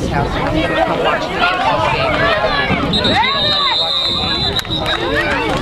his house and watch the game.